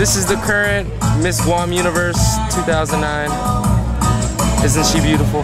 This is the current Miss Guam Universe 2009. Isn't she beautiful?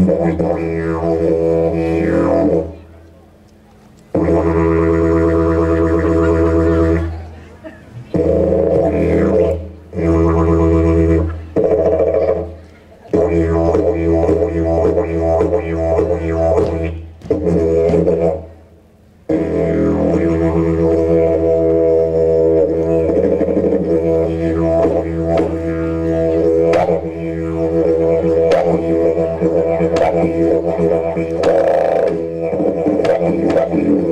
Oh, Yeah.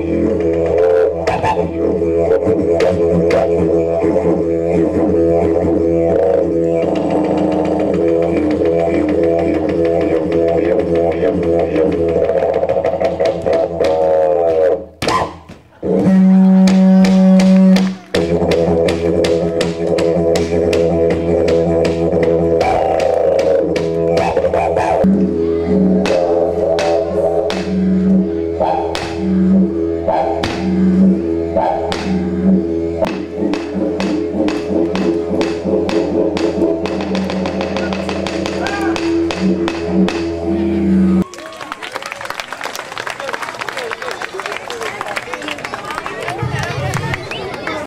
Thank mm -hmm. you.